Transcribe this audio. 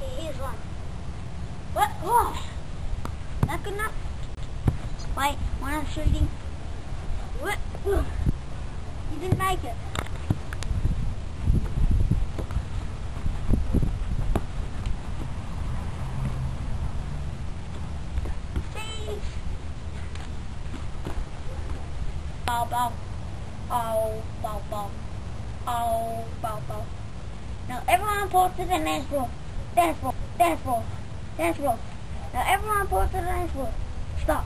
Here's one. What? Oh! When I'm shooting. What? You didn't make it. Bow bow. Oh, bow bow. Oh, bow bow. Now everyone report to the dance floor. Dance floor. Dance floor. Dance floor. Now everyone report to the dance floor. Stop.